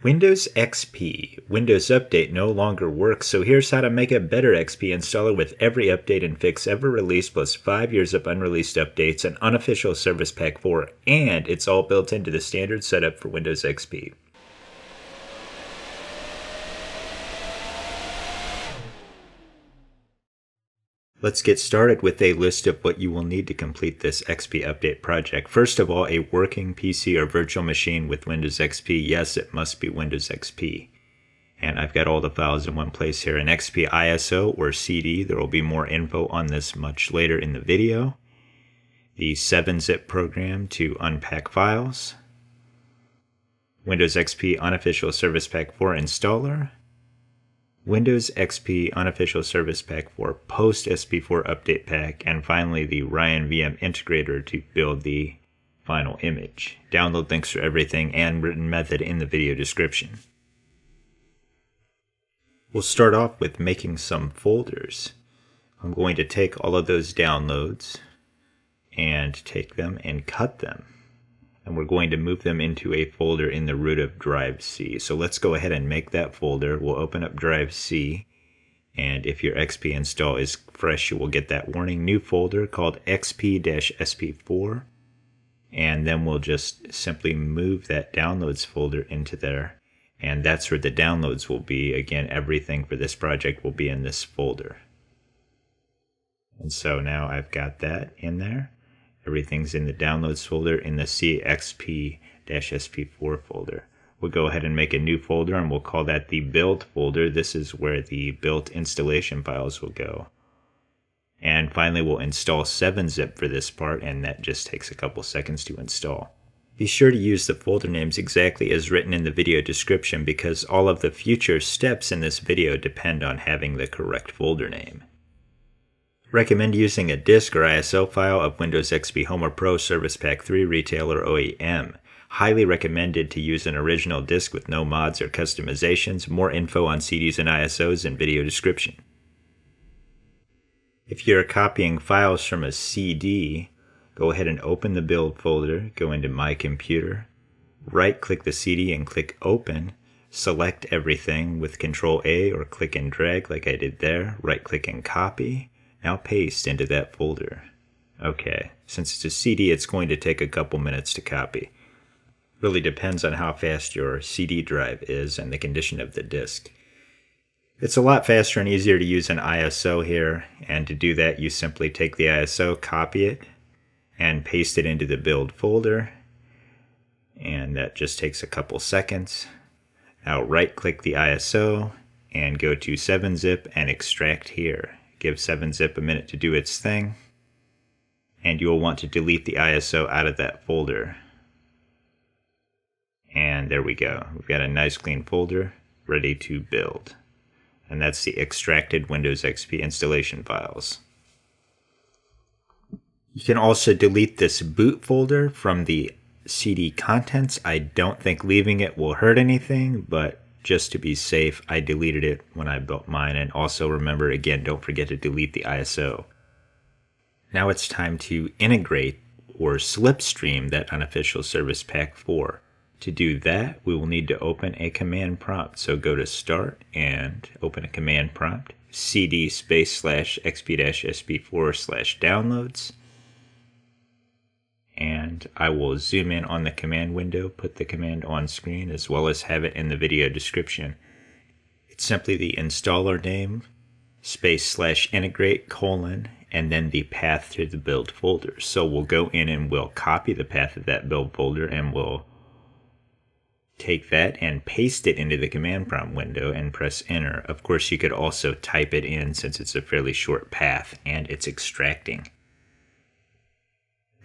Windows XP. Windows Update no longer works, so here's how to make a better XP installer with every update and fix ever released, plus 5 years of unreleased updates, an unofficial Service Pack 4, and it's all built into the standard setup for Windows XP. Let's get started with a list of what you will need to complete this XP update project. First of all, a working PC or virtual machine with Windows XP. Yes, it must be Windows XP. And I've got all the files in one place here. An XP ISO or CD. There will be more info on this much later in the video. The 7-zip program to unpack files. Windows XP unofficial Service Pack 4 installer Windows XP Unofficial Service Pack 4 Post SP4 Update Pack, and finally the Ryan VM Integrator to build the final image. Download links for everything and written method in the video description. We'll start off with making some folders. I'm going to take all of those downloads and take them and cut them and we're going to move them into a folder in the root of drive C. So let's go ahead and make that folder. We'll open up drive C and if your XP install is fresh, you will get that warning new folder called XP-SP4 and then we'll just simply move that downloads folder into there and that's where the downloads will be. Again, everything for this project will be in this folder. And so now I've got that in there. Everything's in the downloads folder in the CXP-SP4 folder. We'll go ahead and make a new folder and we'll call that the build folder. This is where the built installation files will go. And finally, we'll install 7-zip for this part, and that just takes a couple seconds to install. Be sure to use the folder names exactly as written in the video description because all of the future steps in this video depend on having the correct folder name. Recommend using a disk or ISO file of Windows XP Home or Pro Service Pack 3 Retail or OEM. Highly recommended to use an original disk with no mods or customizations. More info on CDs and ISOs in video description. If you're copying files from a CD, go ahead and open the build folder, go into My Computer, right click the CD and click Open. Select everything with Control A or click and drag like I did there, right click and copy now paste into that folder. Okay, since it's a CD, it's going to take a couple minutes to copy. Really depends on how fast your CD drive is and the condition of the disk. It's a lot faster and easier to use an ISO here, and to do that you simply take the ISO, copy it, and paste it into the build folder, and that just takes a couple seconds. Now right click the ISO and go to 7-zip and extract here give 7-zip a minute to do its thing, and you will want to delete the ISO out of that folder. And there we go. We've got a nice clean folder ready to build. And that's the extracted Windows XP installation files. You can also delete this boot folder from the CD contents. I don't think leaving it will hurt anything, but just to be safe, I deleted it when I built mine. And also remember, again, don't forget to delete the ISO. Now it's time to integrate or slipstream that unofficial service pack 4. To do that, we will need to open a command prompt. So go to Start and open a command prompt, cd space slash xp-sp4 slash downloads and I will zoom in on the command window, put the command on screen, as well as have it in the video description. It's simply the installer name, space slash integrate colon, and then the path to the build folder. So we'll go in and we'll copy the path of that build folder and we'll take that and paste it into the command prompt window and press enter. Of course, you could also type it in since it's a fairly short path and it's extracting.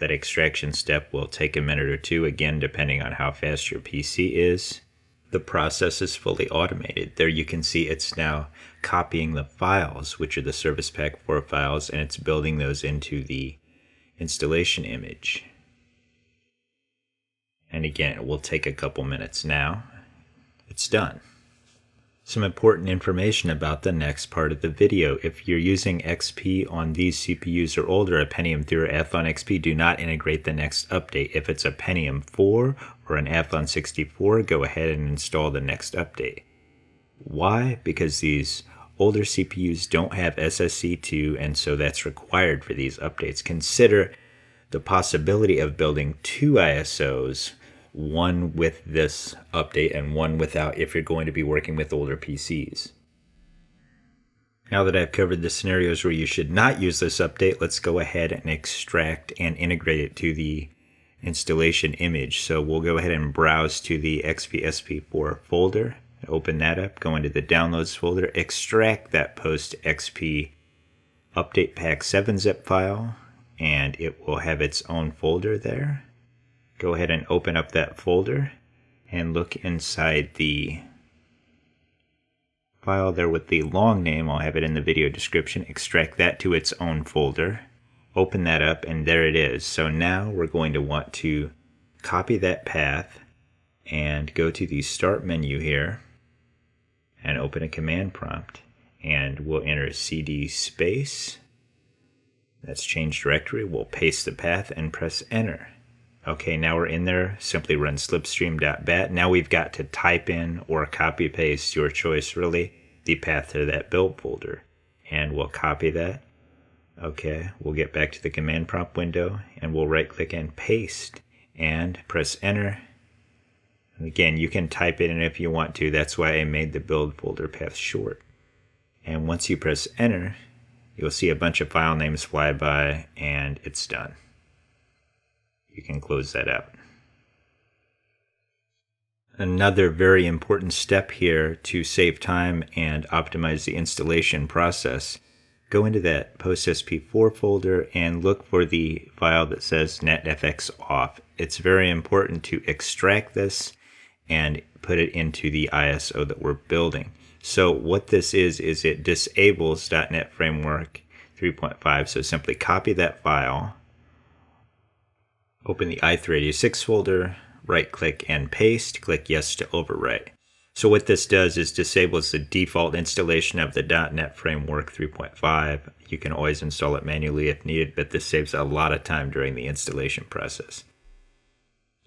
That extraction step will take a minute or two, again, depending on how fast your PC is. The process is fully automated. There you can see it's now copying the files, which are the Service Pack 4 files, and it's building those into the installation image. And again, it will take a couple minutes now. It's done. Some important information about the next part of the video. If you're using XP on these CPUs or older, a Pentium 3 or Athlon XP, do not integrate the next update. If it's a Pentium 4 or an Athlon 64, go ahead and install the next update. Why? Because these older CPUs don't have SSE2, and so that's required for these updates. Consider the possibility of building two ISOs one with this update and one without if you're going to be working with older PCs. Now that I've covered the scenarios where you should not use this update, let's go ahead and extract and integrate it to the installation image. So we'll go ahead and browse to the XP-SP4 folder, open that up, go into the downloads folder, extract that post XP update pack 7 zip file, and it will have its own folder there go ahead and open up that folder and look inside the file there with the long name. I'll have it in the video description. Extract that to its own folder. Open that up and there it is. So now we're going to want to copy that path and go to the start menu here and open a command prompt and we'll enter cd space that's change directory we'll paste the path and press enter Okay, now we're in there. Simply run slipstream.bat. Now we've got to type in or copy paste, your choice really, the path to that build folder. And we'll copy that. Okay, we'll get back to the command prompt window and we'll right click and paste and press enter. again, you can type it in if you want to. That's why I made the build folder path short. And once you press enter, you'll see a bunch of file names fly by and it's done you can close that out. Another very important step here to save time and optimize the installation process. Go into that PostSP4 folder and look for the file that says netfx off. It's very important to extract this and put it into the ISO that we're building. So what this is, is it disables .NET Framework 3.5. So simply copy that file Open the i386 folder, right click and paste, click yes to overwrite. So what this does is disables the default installation of the .NET Framework 3.5. You can always install it manually if needed, but this saves a lot of time during the installation process.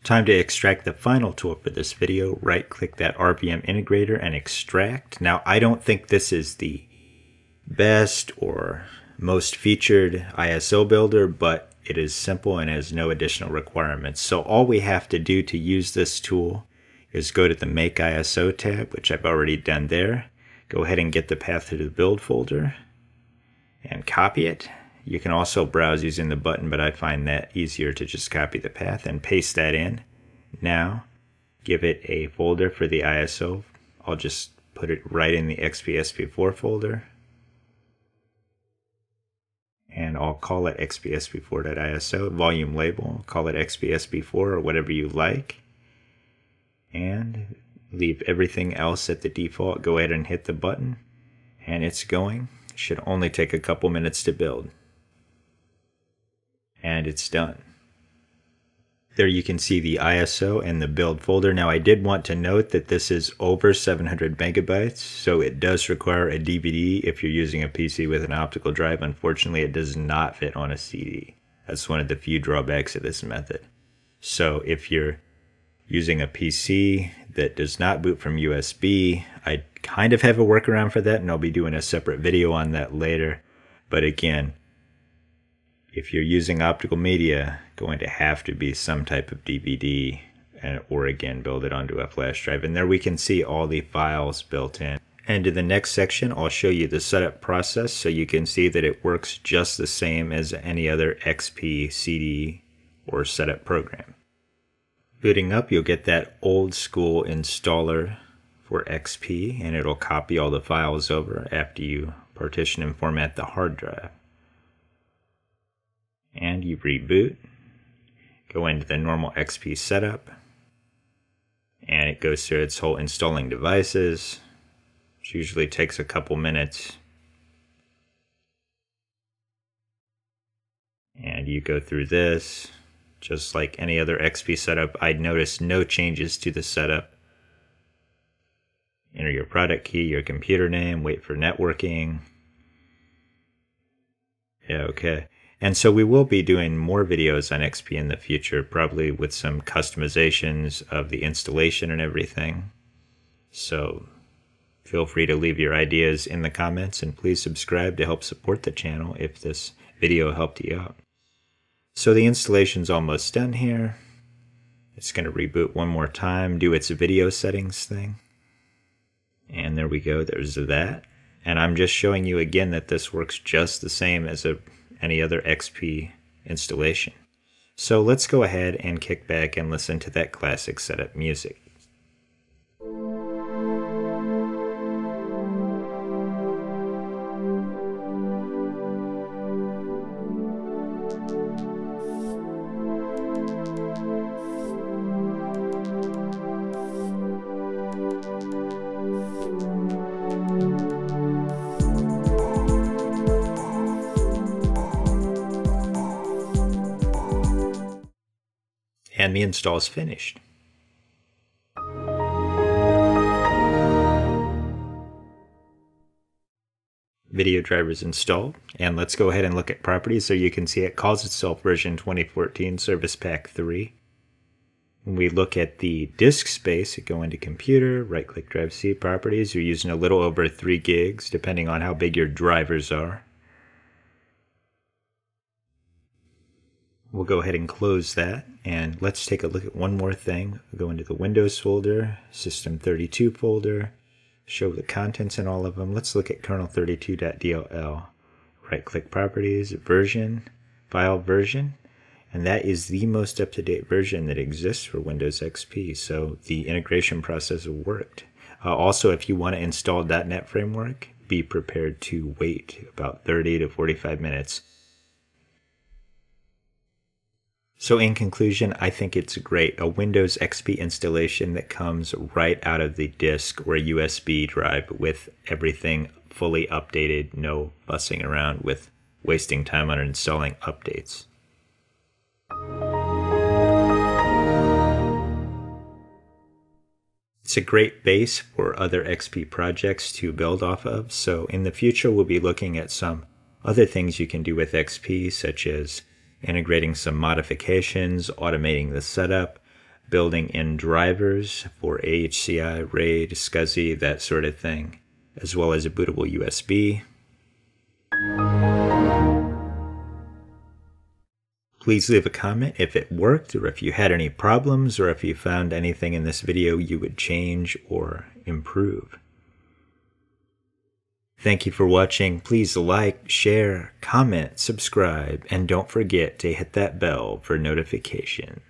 Time to extract the final tool for this video. Right click that RVM integrator and extract. Now I don't think this is the best or most featured ISO builder, but it is simple and has no additional requirements. So all we have to do to use this tool is go to the Make ISO tab, which I've already done there. Go ahead and get the path to the build folder and copy it. You can also browse using the button, but I find that easier to just copy the path and paste that in. Now, give it a folder for the ISO. I'll just put it right in the XPSP4 folder and I'll call it xpsp4.iso volume label. call it xpsp4 or whatever you like. And leave everything else at the default. Go ahead and hit the button and it's going. Should only take a couple minutes to build. And it's done. There you can see the ISO and the build folder. Now I did want to note that this is over 700 megabytes, so it does require a DVD if you're using a PC with an optical drive. Unfortunately, it does not fit on a CD. That's one of the few drawbacks of this method. So if you're using a PC that does not boot from USB, I kind of have a workaround for that, and I'll be doing a separate video on that later. But again, if you're using optical media, going to have to be some type of DVD and, or again build it onto a flash drive. And there we can see all the files built in. And in the next section, I'll show you the setup process so you can see that it works just the same as any other XP CD or setup program. Booting up, you'll get that old school installer for XP and it'll copy all the files over after you partition and format the hard drive and you reboot. Go into the normal XP setup, and it goes through its whole installing devices, which usually takes a couple minutes. And you go through this, just like any other XP setup. I'd notice no changes to the setup. Enter your product key, your computer name, wait for networking. Yeah, okay. And so we will be doing more videos on XP in the future, probably with some customizations of the installation and everything. So feel free to leave your ideas in the comments and please subscribe to help support the channel if this video helped you out. So the installation's almost done here. It's going to reboot one more time, do its video settings thing. And there we go, there's that. And I'm just showing you again that this works just the same as a, any other XP installation. So let's go ahead and kick back and listen to that classic setup music. The install is finished. Video drivers installed, and let's go ahead and look at properties so you can see it calls itself version 2014 Service Pack 3. When we look at the disk space, go into Computer, right click Drive C Properties. You're using a little over 3 gigs, depending on how big your drivers are. We'll go ahead and close that and let's take a look at one more thing. We'll go into the Windows folder, System32 folder, show the contents in all of them. Let's look at kernel32.dll. Right click Properties, Version, File Version, and that is the most up-to-date version that exists for Windows XP, so the integration process worked. Uh, also, if you want to install .NET Framework, be prepared to wait about 30 to 45 minutes so, in conclusion, I think it's great. A Windows XP installation that comes right out of the disk or USB drive with everything fully updated, no fussing around with wasting time on installing updates. It's a great base for other XP projects to build off of. So, in the future, we'll be looking at some other things you can do with XP, such as integrating some modifications, automating the setup, building in drivers for AHCI, RAID, SCSI, that sort of thing, as well as a bootable USB. Please leave a comment if it worked or if you had any problems or if you found anything in this video you would change or improve. Thank you for watching. Please like, share, comment, subscribe, and don't forget to hit that bell for notifications.